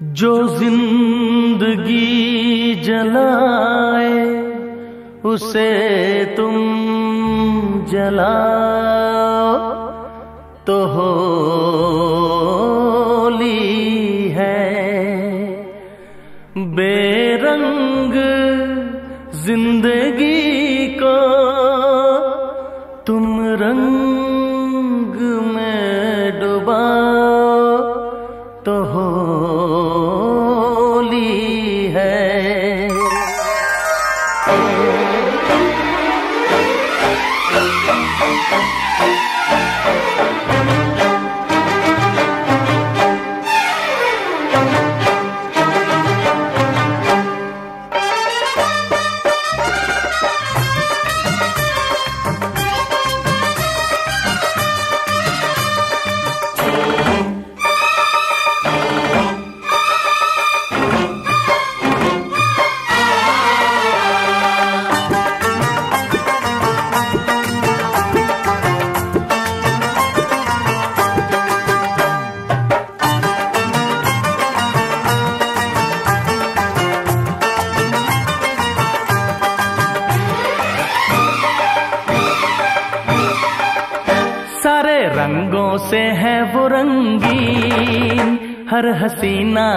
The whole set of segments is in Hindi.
जो ज़िंदगी जलाए उसे तुम जलाओ तो हो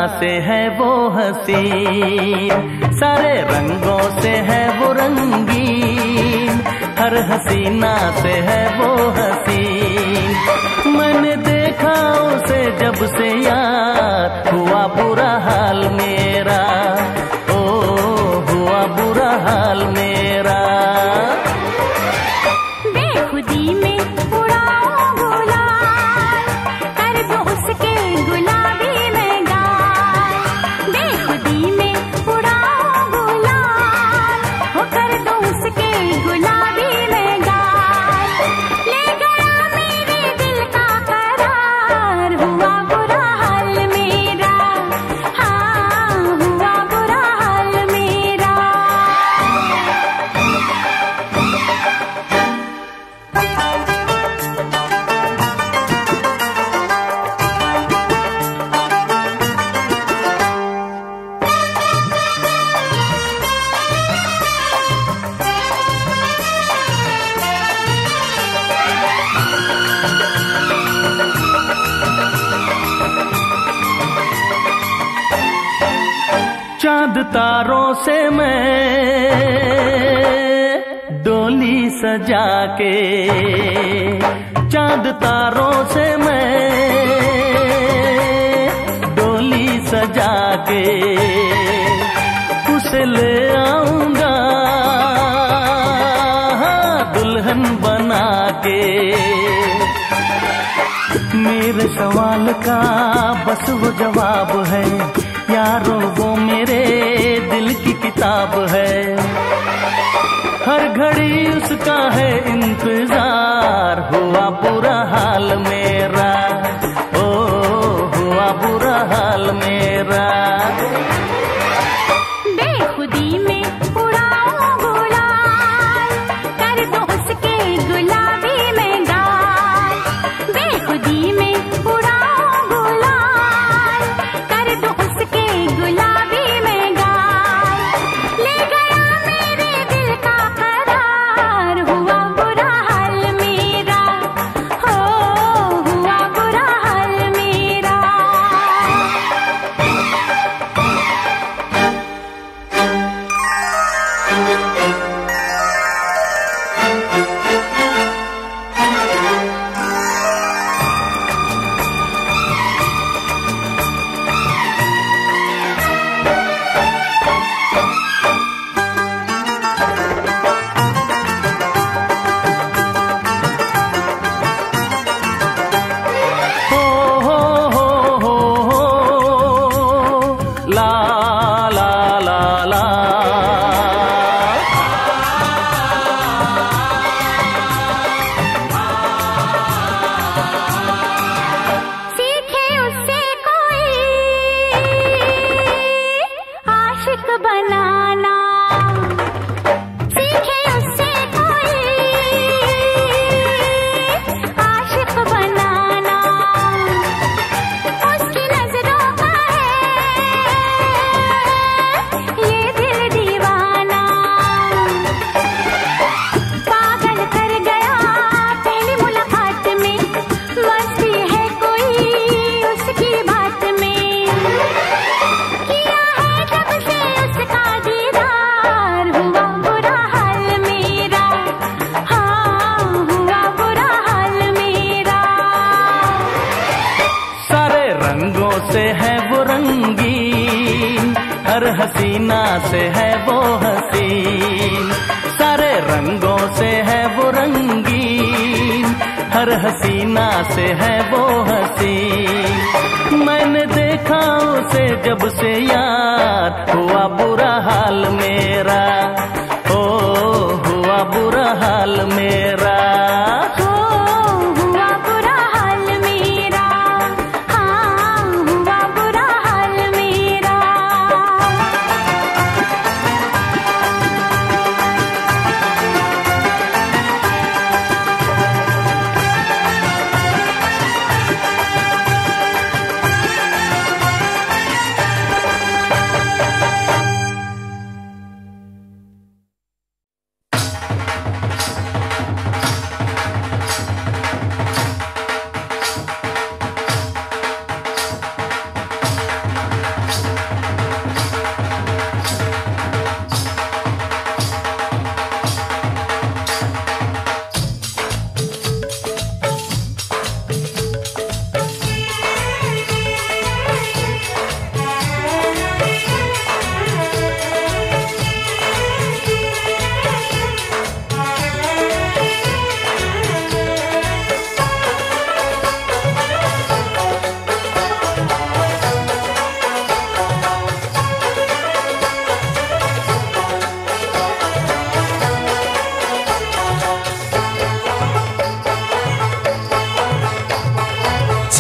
से है वो हसी सारे रंगों से है वो रंगी हर हसीना से है वो हसी मैंने देखा उसे जब से यार हुआ बुरा हाल मेरा। सवाल का बस वो जवाब है। यारो वो मेरे दिल की किताब है। हर घड़ी उसका है इंतज़ार। हुआ पूरा हाल मेरा। से है वो हसीन। सारे रंगों से है वो रंगीन। हर हसीना से है वो हसीन। मैंने देखा उसे जब से यार हुआ बुरा हाल मेरा। ओ, हुआ बुरा हाल मेरा।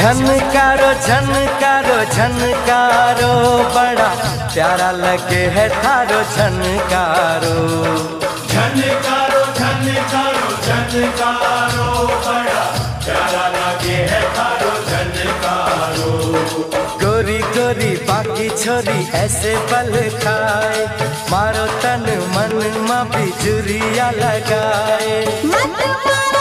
झनकारो झनकारो झनकारो बड़ा प्यारा लगे है थारो झनकारो। झनकारो झनकारो झनकारो बड़ा प्यारा लगे है थारो झनकारो। गोरी गोरी बाकी छोरी ऐसे बल खाए। मारो तन मन मा बिजुरिया लगाए। मत मारो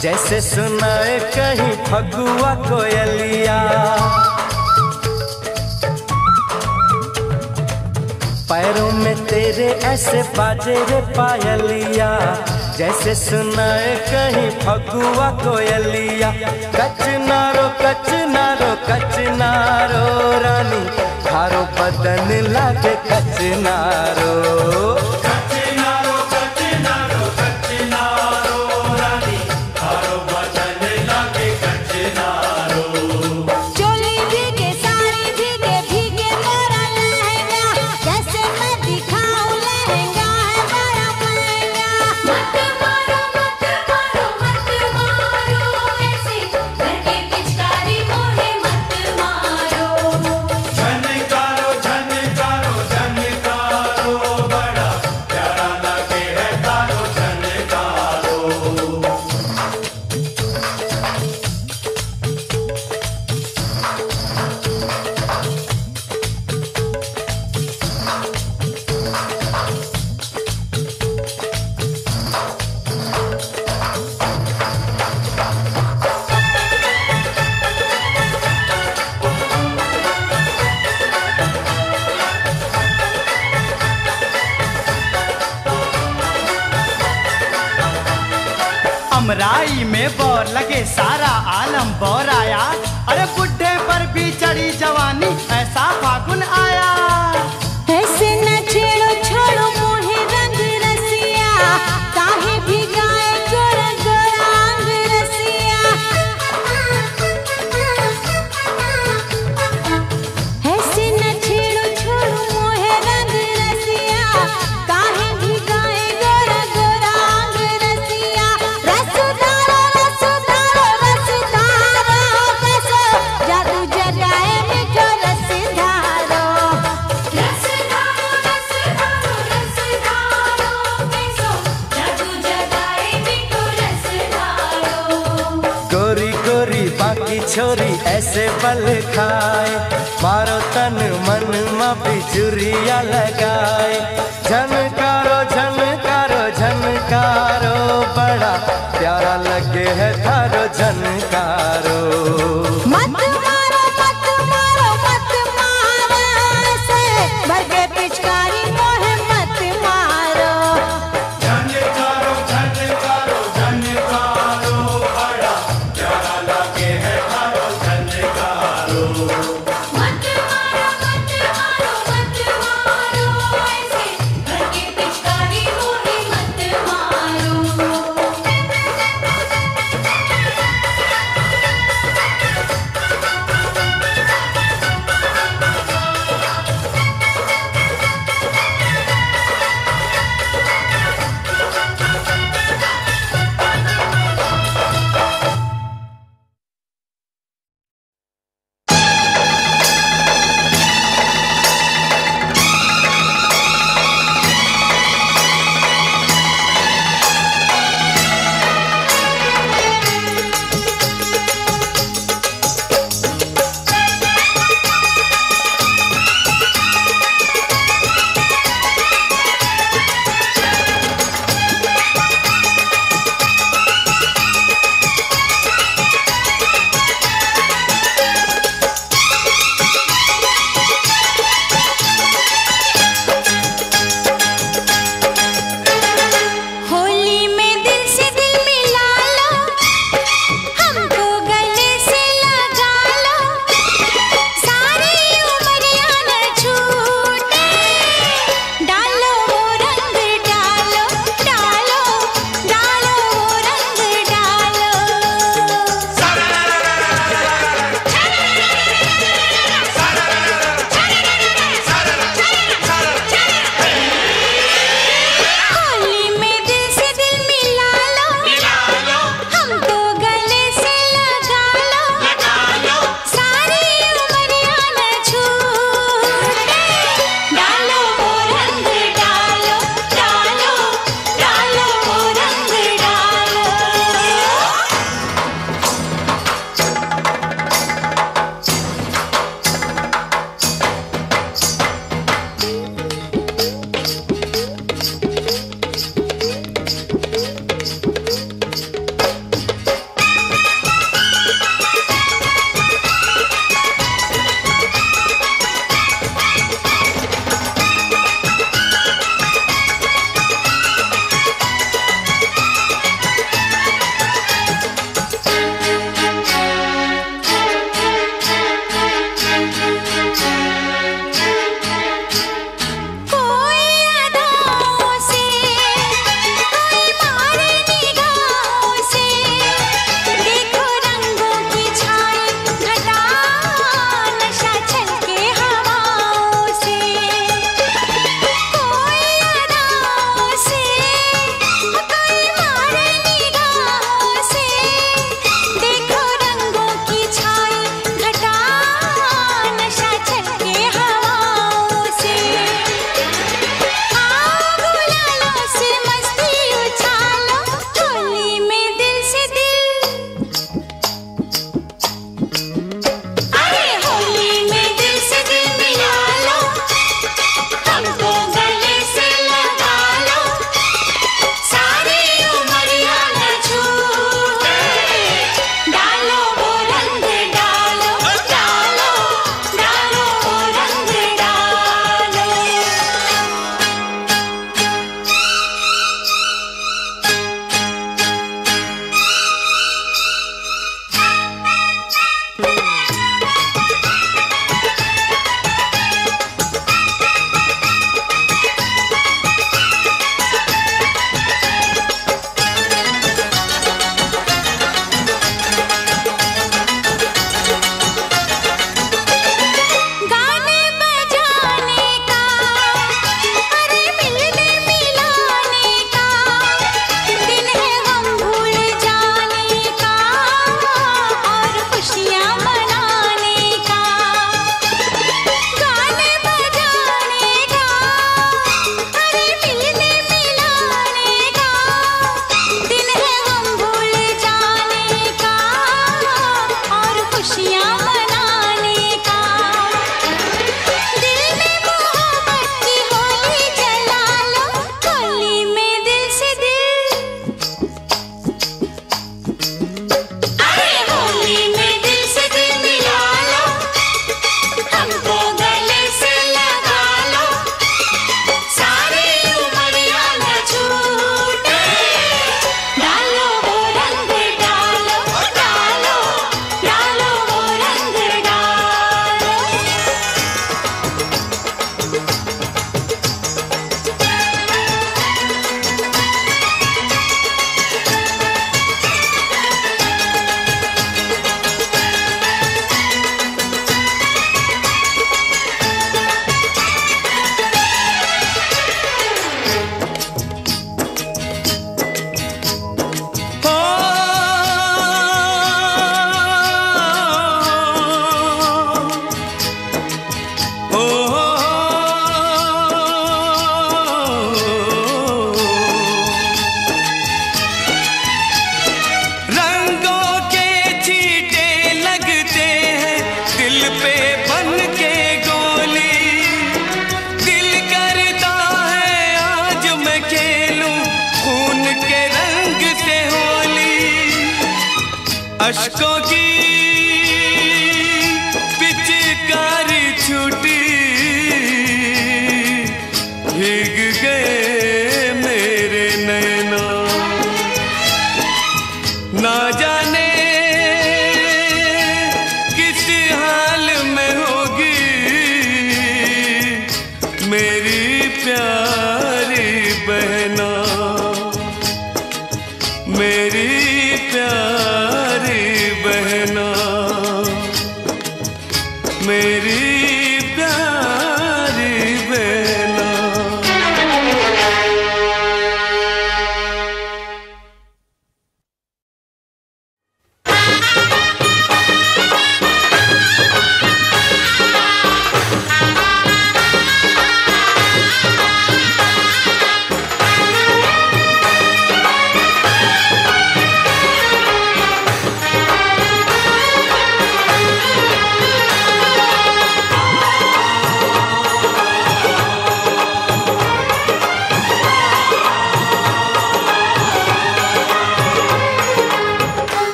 जैसे सुनाए कहीं फगुआ कोयलिया। पैरों में तेरे ऐसे बाजे रे पायलिया। जैसे सुनाए कहीं फगुआ कोयलिया। कचनारो कचनारो कचनारो रानी। थारो बदन लागे कचनारो कचनारो।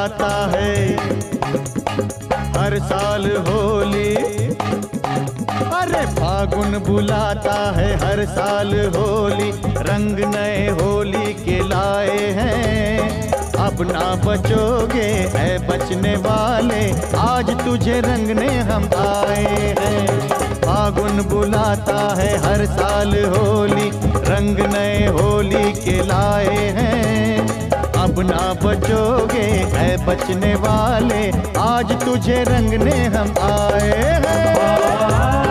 बुलाता है। हर साल होली। अरे फागुन बुलाता है हर साल होली। रंग नए होली के लाए हैं। अब ना बचोगे है बचने वाले। आज तुझे रंगने हम आए हैं। फागुन बुलाता है हर साल होली। रंग नए होली के लाए हैं। अब ना बचोगे है बचने वाले। आज तुझे रंगने हम आए हैं।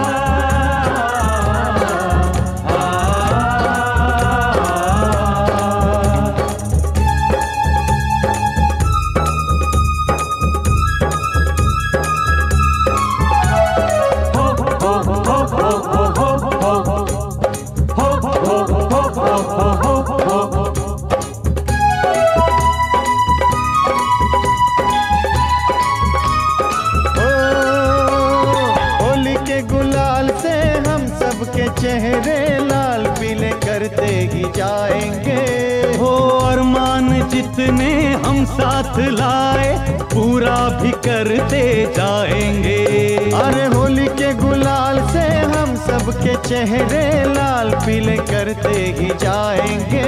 जितने हम साथ लाए, पूरा भी करते जाएँगे। अरे होली के गुलाल से हम सबके चेहरे लाल पीले करते ही जाएँगे।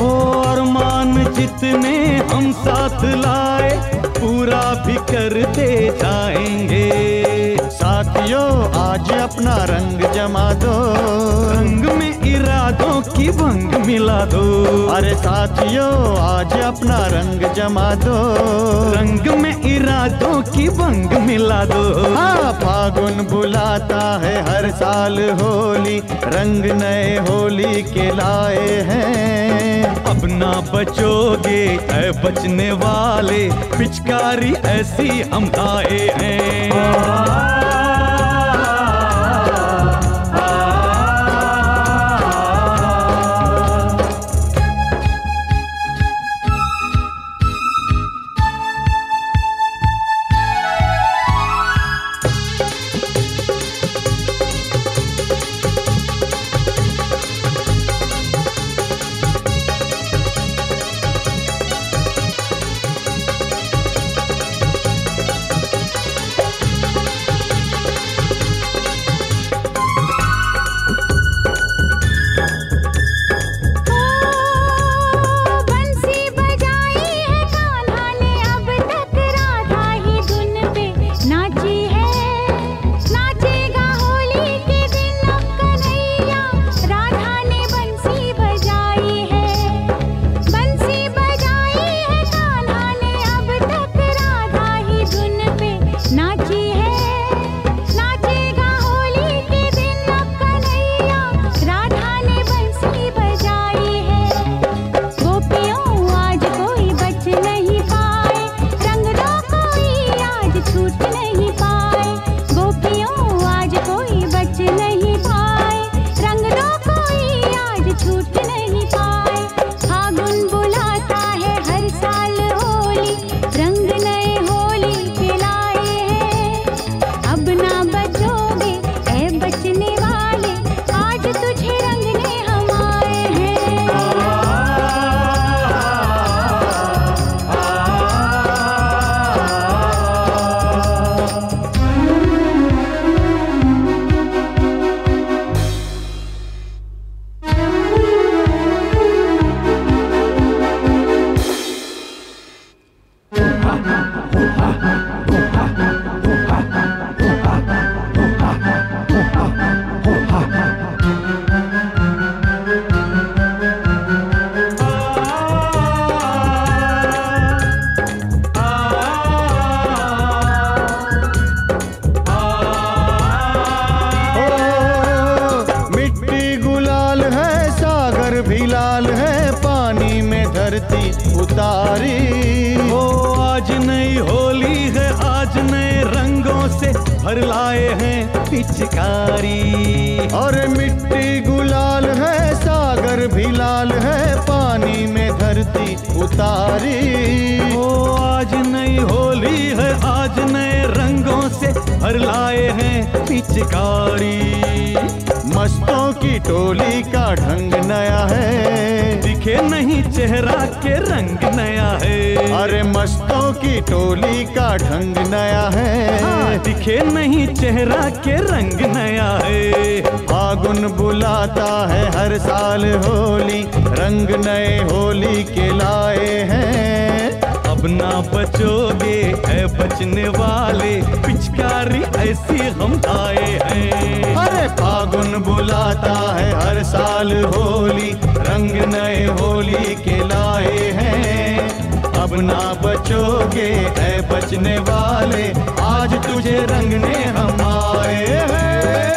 हो अरमान जितने हम साथ लाए, पूरा भी करते जाएँगे। साथियों, आज अपना रंग जमा दो। इरादों की भंग मिला दो। अरे साथियों आज अपना रंग जमा दो। रंग में इरादों की भंग मिला दो। हाँ फागुन बुलाता है हर साल होली। रंग नए होली के लाए हैं। अब ना बचोगे ऐ बचने वाले। पिचकारी ऐसी हम आए हैं। होली, रंग नए होली के लाए हैं। अब ना बचोगे, है बचने वाले। पिचकारी ऐसी हम आए हैं। अरे फागुन बुलाता है हर साल होली, रंग नए होली के लाए हैं। अब ना बचोगे, है बचने वाले। आज तुझे रंगने हम आए हैं।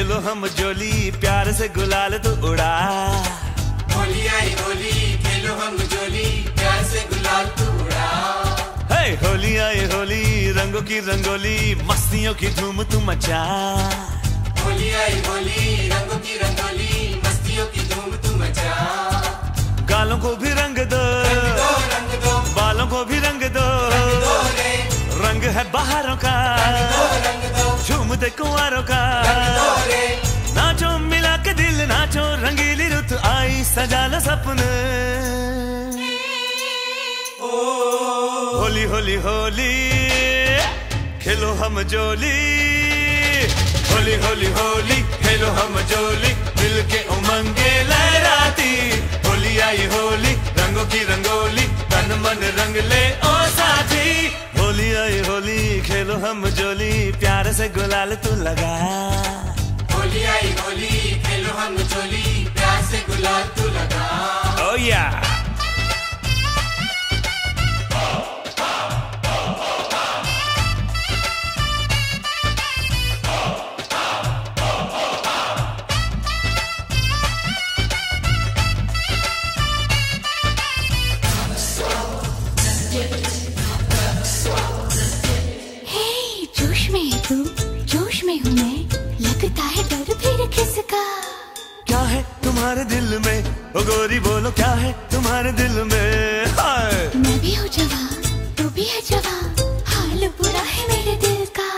खेलो हम जोली प्यार से गुलाल तो उड़ा। होली आई होली खेलो हम जोली प्यार से गुलाल तू उड़ा। हे होली आई होली रंगों की रंगोली मस्तियों की धूम तू मचा। होली आई होली रंगों की रंगोली मस्तियों की धूम तू मचा। गालों को भी रंग दो। दो रंग दो। बालों को भी रंग दो। दो रंग है बाहरों का। रंग कुंवारों का। नाचो, मिला के दिल नाचो, रंगीली रुत आई, सजा लो सपने। होली होली होली, खेलो हम जोली। होली होली होली, खेलो हम जोली, दिल के उमंगे लहराती। होली आई होली, रंगों की रंगोली, तन मन रंग ले ओ साथी। आई होली खेलो हम जोली प्यार से गुलाल तू लगा होली आई होली खेलो हम जोली प्यार से गुलाल तू लगा Oh yeah! लगता है डर फिर किसका? क्या है तुम्हारे दिल में? ओ गोरी बोलो क्या है तुम्हारे दिल में? हाय। मैं भी हूँ जवान तू भी है जवान हाल बुरा है मेरे दिल का।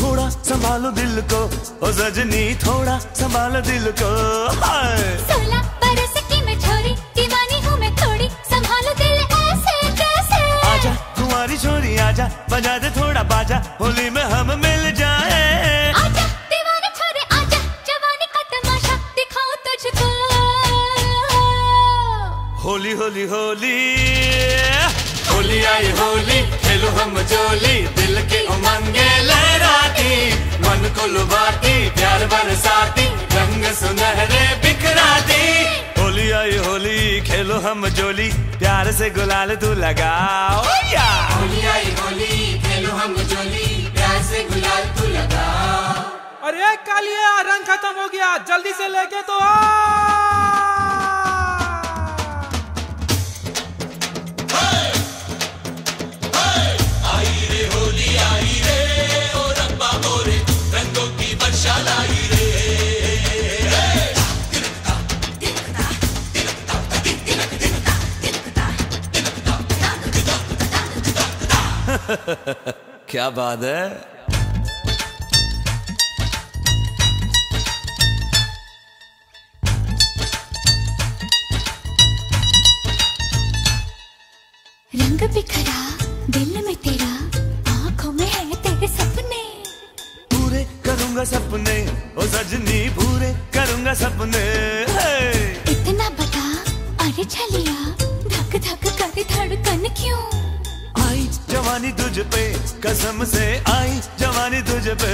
थोड़ा संभालो दिल को ओ सजनी थोड़ा संभालो दिल को हाय। सोलह बरस की मैं छोरी दीवानी हूँ मैं थोड़ी संभालो दिल ऐसे कैसे? आजा तुम्हारी छोरी आजा बजा दे थोड़ा बाजा होली में हम मिल होली होली होली। होली आई, होली, खेलो हम जोली दिल के उमंगे लहराती, मन को लुभाती, प्यार बरसाती, रंग सुनहरे बिखराती। होली आई, होली, खेलो हम जोली प्यार से गुलाल तू लगाओ, या। होली आई, होली, खेलो हम जोली प्यार से गुलाल तू लगा अरे, कालिया, रंग खत्म हो गया। जल्दी से लेके तो आ। क्या बात है? रंग बिखरा करूँगा सपने ओ सजनी पूरे करूँगा सपने इतना बता अरे छलिया धक धक करे धड़कन क्यों? आई जवानी तुझ पे कसम से आई जवानी तुझ पे।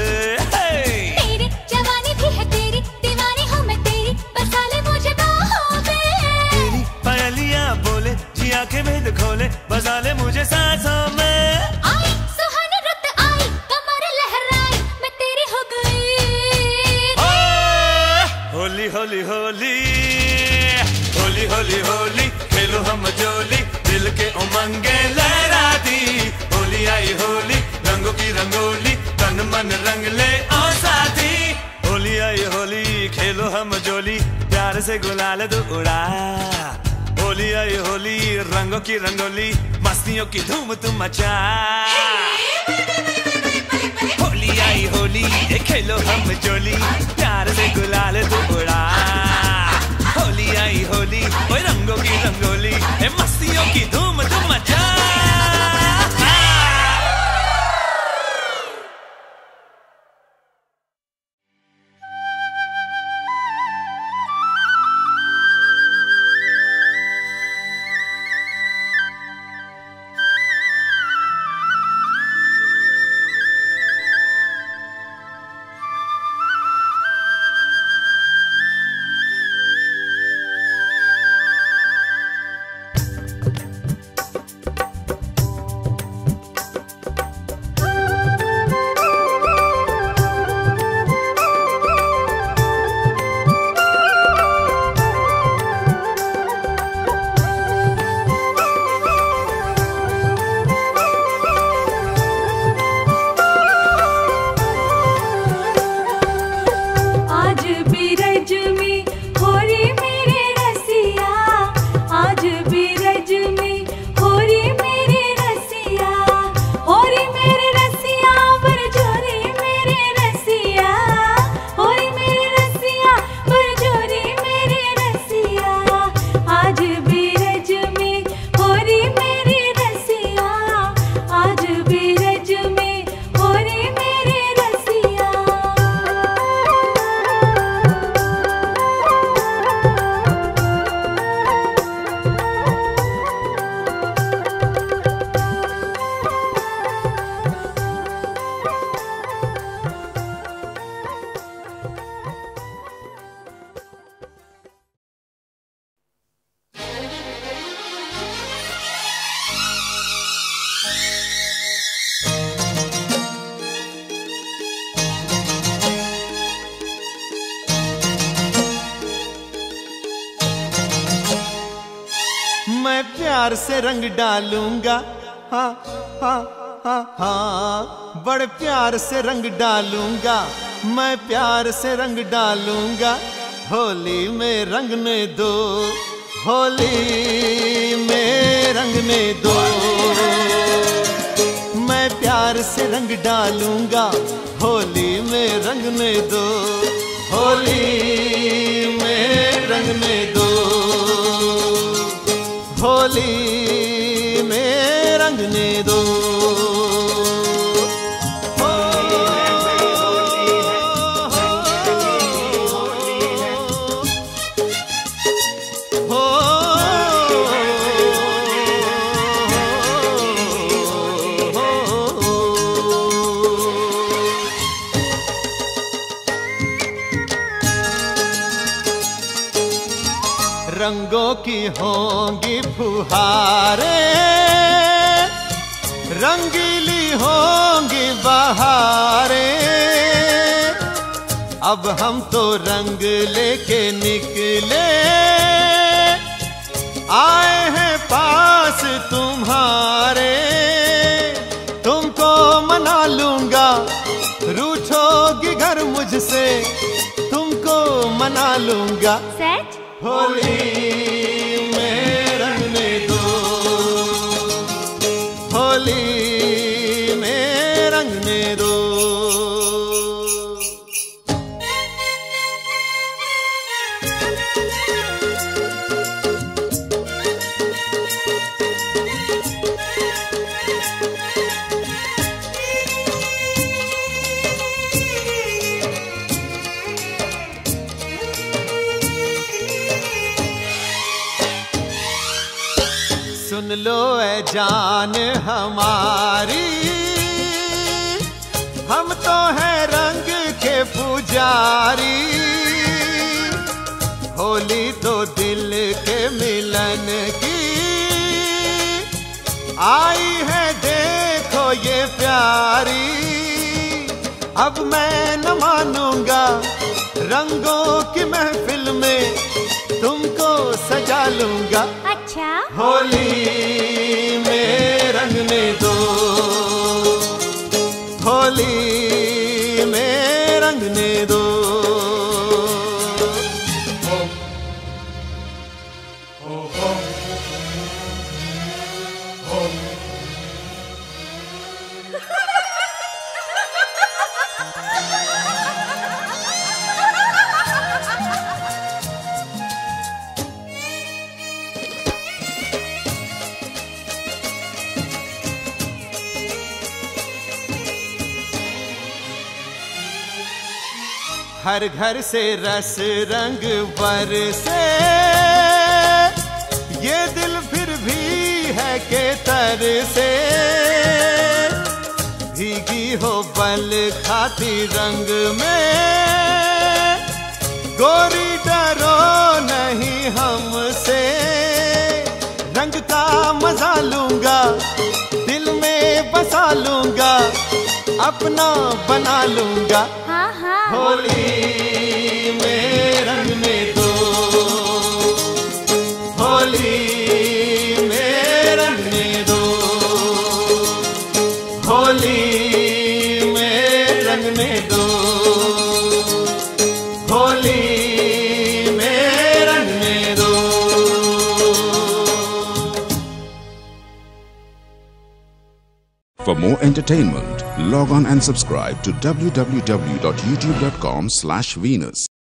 गुलाल दो उड़ा। होली आई होली, रंगों की रंगोली, मस्तियों की धूम तुम मचा। होली आई होली खेलो हम चोली, प्यार से गुलाल दो उड़ा। होली आई होली रंगों की रंगोली मस्तियों की धूम डालूँगा। हाँ हाँ हाँ हाँ बड़े प्यार से रंग डालूँगा। मैं प्यार से रंग डालूँगा। होली में रंगने दो, होली में रंगने दो। मैं प्यार से रंग डालूँगा। होली में रंगने दो, होली में रंगने दो। होली में रंगने हम तो रंग लेके निकले। आए हैं पास तुम्हारे। तुमको मना लूँगा रूठोगी घर मुझसे। तुमको मना लूँगा। सच? होली जान हमारी। हम तो हैं रंग के पुजारी। होली तो दिल के मिलन की। आई है देखो ये प्यारी। अब मैं न मानूँगा रंगों की घर से रस रंग बरसे ये दिल फिर भी है के तर से। भीगी हो बल खाती रंग में। गोरी डरो नहीं हमसे। रंग का मज़ा लूँगा, दिल में बसा लूँगा, अपना बना लूँगा। For more entertainment, log on and subscribe to www.youtube.com slash Venus.